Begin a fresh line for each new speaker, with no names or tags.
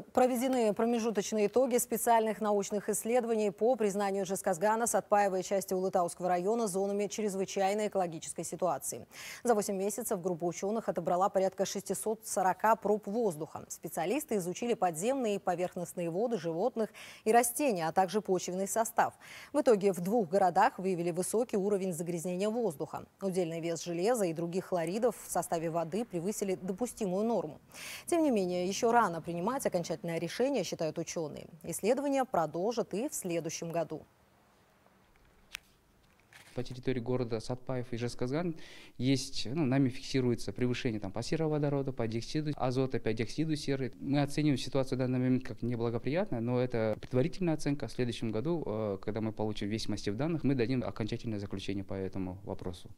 Проведены промежуточные итоги специальных научных исследований по признанию Жесказгана с отпаевой части Улытауского района зонами чрезвычайной экологической ситуации. За 8 месяцев группа ученых отобрала порядка 640 проб воздуха. Специалисты изучили подземные и поверхностные воды животных и растения, а также почвенный состав. В итоге в двух городах выявили высокий уровень загрязнения воздуха. Удельный вес железа и других хлоридов в составе воды превысили допустимую норму. Тем не менее, еще рано принимать окончательное решение, считают ученые. Исследования продолжат и в следующем году.
По территории города Сатпаев и Жесказган есть, ну, нами фиксируется превышение там, по сероводороду, по диоксиду азота, по диоксиду серы. Мы оцениваем ситуацию в данный момент как неблагоприятная, но это предварительная оценка. В следующем году, э, когда мы получим весь массив данных, мы дадим окончательное заключение по этому вопросу.